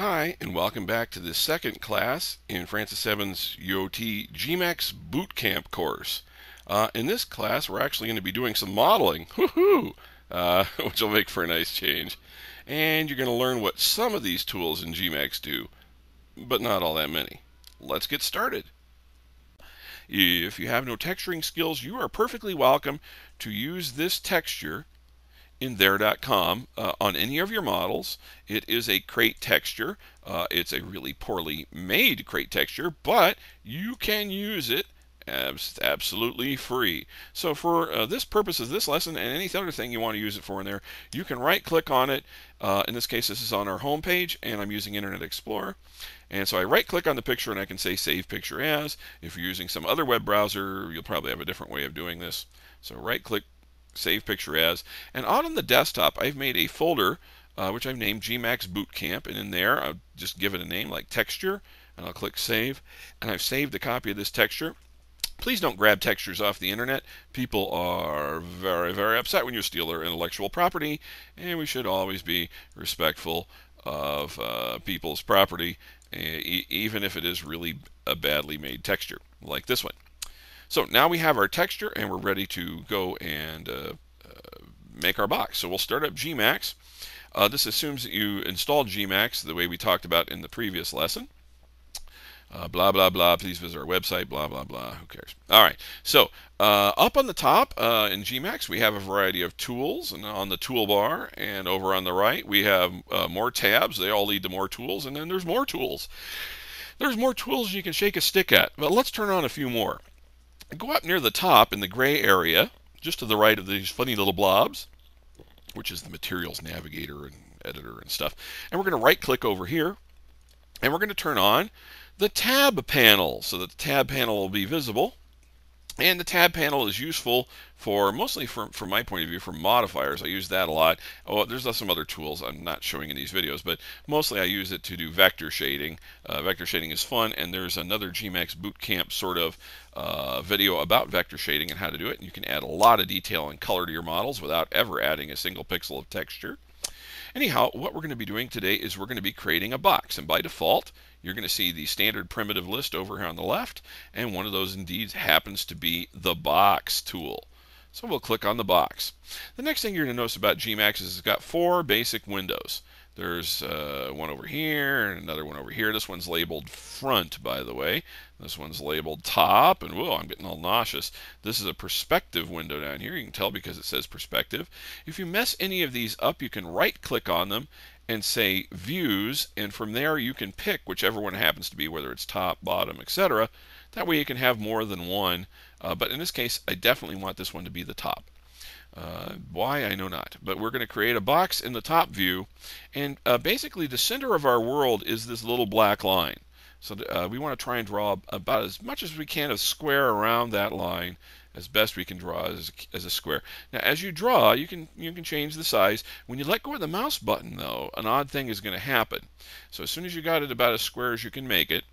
Hi, and welcome back to the second class in Francis Evans UOT GMAX Bootcamp course. Uh, in this class, we're actually going to be doing some modeling, uh, which will make for a nice change. And you're going to learn what some of these tools in GMAX do, but not all that many. Let's get started. If you have no texturing skills, you are perfectly welcome to use this texture in there.com uh, on any of your models. It is a crate texture. Uh, it's a really poorly made crate texture, but you can use it abs absolutely free. So for uh, this purpose of this lesson and any other thing you want to use it for in there, you can right click on it. Uh, in this case, this is on our home page and I'm using Internet Explorer. And so I right click on the picture and I can say save picture as. If you're using some other web browser, you'll probably have a different way of doing this. So right click save picture as. And out on the desktop, I've made a folder uh, which I've named GMAX Bootcamp. And in there, I'll just give it a name like texture. And I'll click save. And I've saved a copy of this texture. Please don't grab textures off the internet. People are very, very upset when you steal their intellectual property. And we should always be respectful of uh, people's property, e even if it is really a badly made texture, like this one. So now we have our texture and we're ready to go and uh, uh, make our box. So we'll start up GMAX. Uh, this assumes that you installed GMAX the way we talked about in the previous lesson. Uh, blah, blah, blah. Please visit our website, blah, blah, blah. Who cares? All right. So uh, up on the top uh, in GMAX, we have a variety of tools and on the toolbar. And over on the right, we have uh, more tabs. They all lead to more tools. And then there's more tools. There's more tools you can shake a stick at. But let's turn on a few more go up near the top in the gray area, just to the right of these funny little blobs, which is the materials navigator and editor and stuff. And we're going to right click over here and we're going to turn on the tab panel so that the tab panel will be visible. And the tab panel is useful for mostly from, from my point of view for modifiers. I use that a lot. Oh, there's some other tools I'm not showing in these videos, but mostly I use it to do vector shading. Uh, vector shading is fun, and there's another GMAX Bootcamp sort of uh, video about vector shading and how to do it. And you can add a lot of detail and color to your models without ever adding a single pixel of texture. Anyhow, what we're going to be doing today is we're going to be creating a box. And by default, you're going to see the standard primitive list over here on the left. And one of those indeed happens to be the box tool. So we'll click on the box. The next thing you're going to notice about GMAX is it's got four basic windows. There's uh, one over here and another one over here. This one's labeled front, by the way. This one's labeled top, and whoa, I'm getting all nauseous. This is a perspective window down here. You can tell because it says perspective. If you mess any of these up, you can right-click on them and say views, and from there you can pick whichever one happens to be, whether it's top, bottom, etc. That way you can have more than one, uh, but in this case, I definitely want this one to be the top. Uh, why, I know not. But we're going to create a box in the top view. And uh, basically, the center of our world is this little black line. So uh, we want to try and draw about as much as we can of square around that line as best we can draw as, as a square. Now, as you draw, you can you can change the size. When you let go of the mouse button, though, an odd thing is going to happen. So as soon as you got it about as square as you can make it,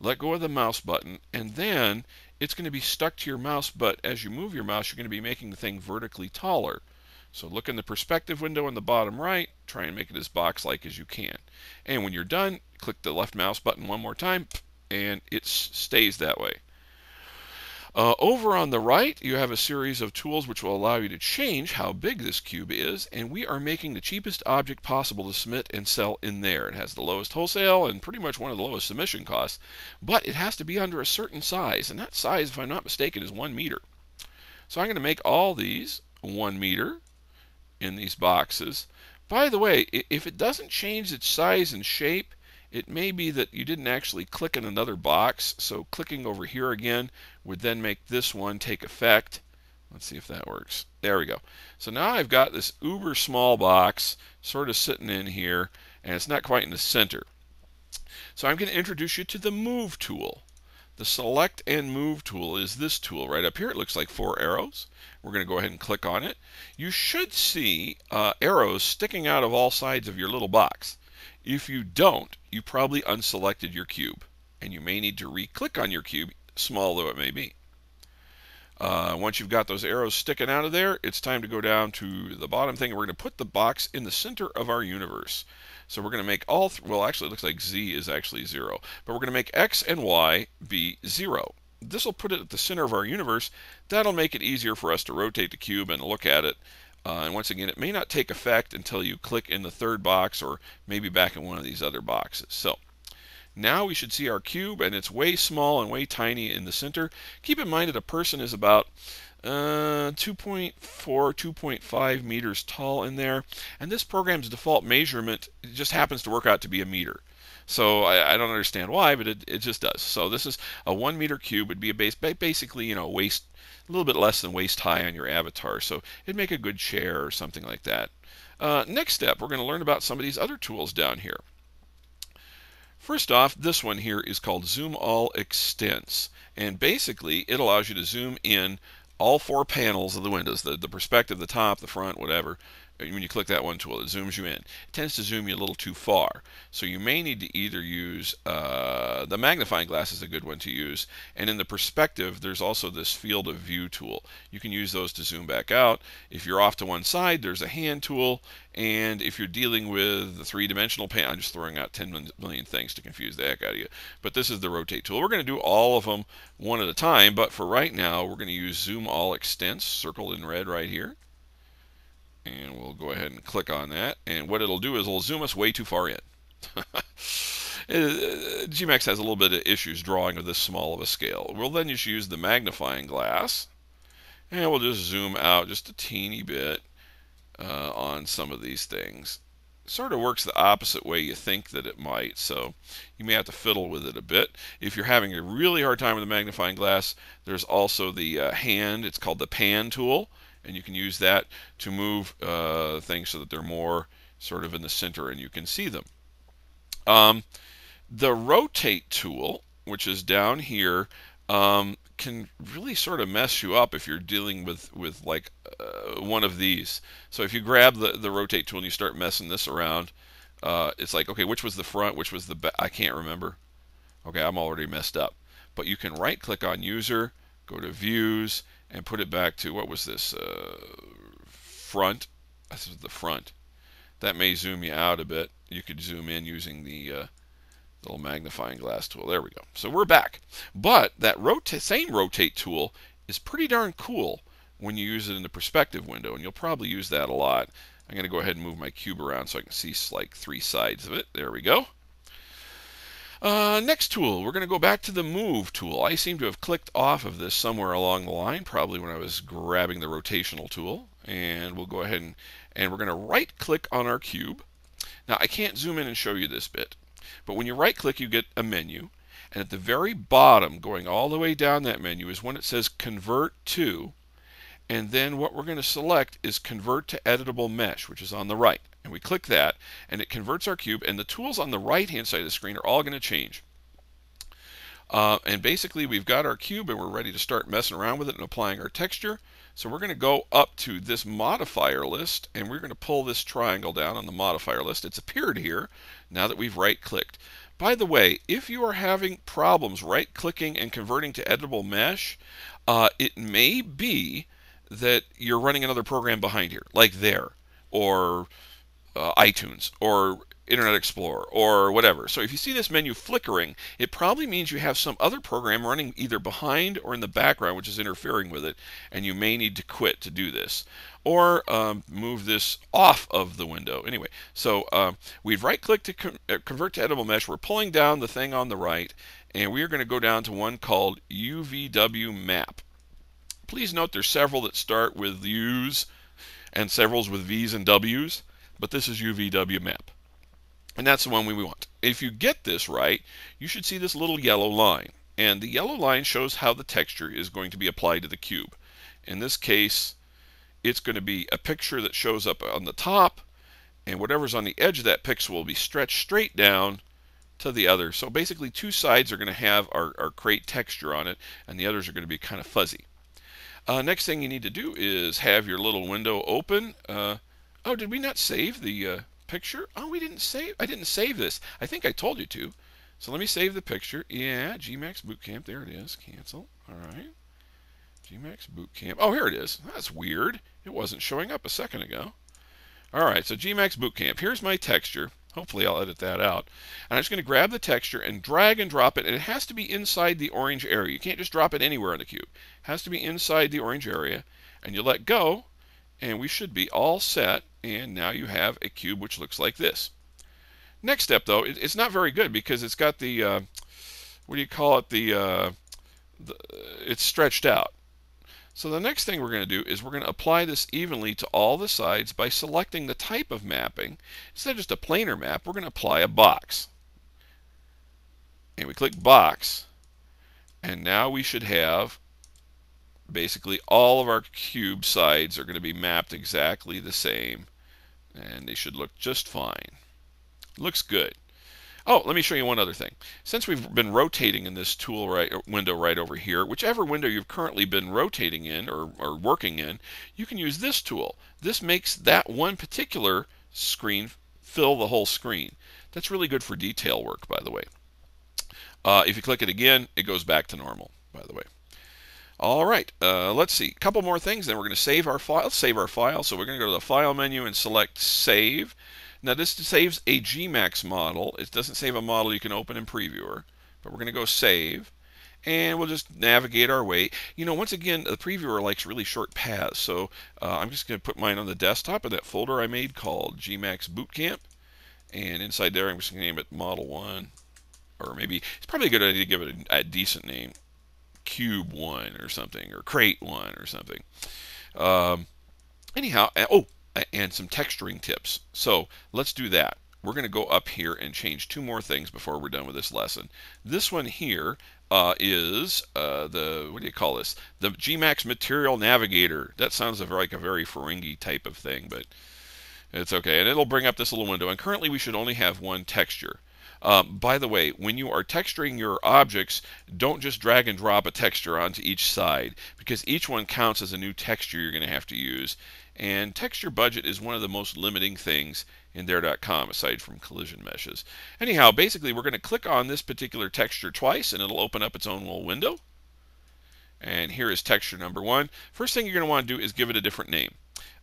let go of the mouse button, and then it's going to be stuck to your mouse, but as you move your mouse, you're going to be making the thing vertically taller. So look in the perspective window in the bottom right, try and make it as box-like as you can. And when you're done, click the left mouse button one more time, and it stays that way. Uh, over on the right, you have a series of tools which will allow you to change how big this cube is, and we are making the cheapest object possible to submit and sell in there. It has the lowest wholesale and pretty much one of the lowest submission costs, but it has to be under a certain size, and that size, if I'm not mistaken, is one meter. So I'm going to make all these one meter, in these boxes. By the way, if it doesn't change its size and shape, it may be that you didn't actually click in another box. So clicking over here again would then make this one take effect. Let's see if that works. There we go. So now I've got this uber small box sort of sitting in here, and it's not quite in the center. So I'm going to introduce you to the Move tool. The Select and Move tool is this tool right up here. It looks like four arrows. We're going to go ahead and click on it. You should see uh, arrows sticking out of all sides of your little box. If you don't, you probably unselected your cube, and you may need to re-click on your cube, small though it may be. Uh, once you've got those arrows sticking out of there, it's time to go down to the bottom thing. We're going to put the box in the center of our universe. So we're going to make all, well, actually, it looks like z is actually 0. But we're going to make x and y be 0. This will put it at the center of our universe. That'll make it easier for us to rotate the cube and look at it. Uh, and once again, it may not take effect until you click in the third box or maybe back in one of these other boxes. So now we should see our cube, and it's way small and way tiny in the center. Keep in mind that a person is about uh, 2.4, 2.5 meters tall in there. And this program's default measurement just happens to work out to be a meter. So I, I don't understand why, but it, it just does. So this is a one meter cube would be a base, basically, you know, waist, a little bit less than waist high on your avatar. So it'd make a good chair or something like that. Uh, next step, we're going to learn about some of these other tools down here. First off, this one here is called Zoom All Extents. And basically, it allows you to zoom in all four panels of the windows, the, the perspective, the top, the front, whatever, when you click that one tool, it zooms you in. It tends to zoom you a little too far. So you may need to either use, uh, the magnifying glass is a good one to use, and in the perspective, there's also this field of view tool. You can use those to zoom back out. If you're off to one side, there's a hand tool, and if you're dealing with the three-dimensional pan, I'm just throwing out 10 million things to confuse the heck out of you. But this is the rotate tool. We're going to do all of them one at a time, but for right now, we're going to use Zoom All Extents, circled in red right here and we'll go ahead and click on that. And what it'll do is it'll zoom us way too far in. Uh, Gmax has a little bit of issues drawing of this small of a scale. We'll then just use the magnifying glass. And we'll just zoom out just a teeny bit uh, on some of these things. Sort of works the opposite way you think that it might so you may have to fiddle with it a bit. If you're having a really hard time with the magnifying glass there's also the uh, hand. It's called the pan tool and you can use that to move uh, things so that they're more sort of in the center and you can see them. Um, the rotate tool, which is down here, um, can really sort of mess you up if you're dealing with with like uh, one of these. So if you grab the the rotate tool and you start messing this around, uh, it's like okay, which was the front, which was the back? I can't remember. Okay, I'm already messed up. But you can right click on user, go to views, and put it back to what was this uh, front? This is the front. That may zoom you out a bit. You could zoom in using the uh, little magnifying glass tool. There we go. So we're back. But that rota same rotate tool is pretty darn cool when you use it in the perspective window and you'll probably use that a lot. I'm going to go ahead and move my cube around so I can see like three sides of it. There we go uh, next tool, we're going to go back to the Move tool. I seem to have clicked off of this somewhere along the line, probably when I was grabbing the rotational tool. And we'll go ahead and, and we're going to right click on our cube. Now I can't zoom in and show you this bit, but when you right click you get a menu. And at the very bottom, going all the way down that menu, is when it says Convert to. And then what we're going to select is Convert to Editable Mesh, which is on the right and we click that and it converts our cube and the tools on the right hand side of the screen are all going to change. Uh, and basically we've got our cube and we're ready to start messing around with it and applying our texture. So we're going to go up to this modifier list and we're going to pull this triangle down on the modifier list. It's appeared here now that we've right clicked. By the way, if you are having problems right clicking and converting to editable mesh, uh, it may be that you're running another program behind here, like there, or uh, iTunes or Internet Explorer or whatever. So if you see this menu flickering, it probably means you have some other program running either behind or in the background, which is interfering with it, and you may need to quit to do this. Or um, move this off of the window. Anyway, so uh, we've right-clicked to con uh, convert to editable mesh. We're pulling down the thing on the right, and we are going to go down to one called UVW map. Please note there's several that start with U's and several with V's and W's but this is UVW map. And that's the one we want. If you get this right, you should see this little yellow line. And the yellow line shows how the texture is going to be applied to the cube. In this case, it's going to be a picture that shows up on the top, and whatever's on the edge of that pixel will be stretched straight down to the other. So basically two sides are going to have our, our crate texture on it, and the others are going to be kind of fuzzy. Uh, next thing you need to do is have your little window open. Uh, Oh, did we not save the uh, picture? Oh, we didn't save. I didn't save this. I think I told you to. So let me save the picture. Yeah, Gmax Bootcamp. There it is. Cancel. All right. Gmax Bootcamp. Oh, here it is. That's weird. It wasn't showing up a second ago. All right, so Gmax Bootcamp. Here's my texture. Hopefully I'll edit that out. And I'm just going to grab the texture and drag and drop it. And it has to be inside the orange area. You can't just drop it anywhere on the cube. It has to be inside the orange area. And you let go, and we should be all set. And now you have a cube which looks like this. Next step, though, it's not very good because it's got the, uh, what do you call it, the, uh, the it's stretched out. So the next thing we're going to do is we're going to apply this evenly to all the sides by selecting the type of mapping. Instead of just a planar map, we're going to apply a box. And we click box. And now we should have basically all of our cube sides are going to be mapped exactly the same. And they should look just fine. Looks good. Oh, let me show you one other thing. Since we've been rotating in this tool right window right over here, whichever window you've currently been rotating in or, or working in, you can use this tool. This makes that one particular screen fill the whole screen. That's really good for detail work, by the way. Uh, if you click it again, it goes back to normal, by the way. All right, uh, let's see. A couple more things, then we're going to save our file. Save our file. So we're going to go to the File menu and select Save. Now this saves a Gmax model. It doesn't save a model you can open in Previewer, but we're going to go Save. And we'll just navigate our way. You know, once again, the previewer likes really short paths, so uh, I'm just going to put mine on the desktop in that folder I made called Gmax Bootcamp. And inside there, I'm just going to name it Model 1. Or maybe, it's probably a good idea to give it a, a decent name. Cube 1 or something, or Crate 1 or something. Um, anyhow, oh, and some texturing tips. So let's do that. We're going to go up here and change two more things before we're done with this lesson. This one here uh, is uh, the, what do you call this? The Gmax Material Navigator. That sounds like a very Ferengi type of thing, but it's okay. And it'll bring up this little window. And currently we should only have one texture. Um, by the way, when you are texturing your objects, don't just drag and drop a texture onto each side because each one counts as a new texture you're going to have to use. And texture budget is one of the most limiting things in there.com aside from collision meshes. Anyhow, basically we're going to click on this particular texture twice and it'll open up its own little window. And here is texture number one. First thing you're going to want to do is give it a different name.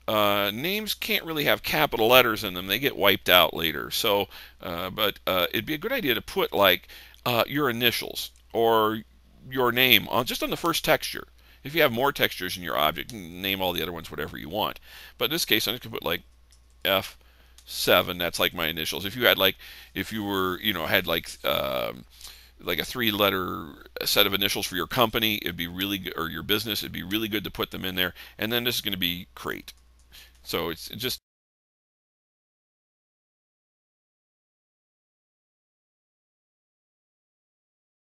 Uh, names can't really have capital letters in them. They get wiped out later. So, uh, but uh, it'd be a good idea to put like uh, your initials or your name on just on the first texture. If you have more textures in your object, name all the other ones whatever you want. But in this case, I'm just to put like F7. That's like my initials. If you had like, if you were, you know, had like, um, like a three-letter set of initials for your company, it'd be really good, or your business, it'd be really good to put them in there. And then this is going to be crate. So it's just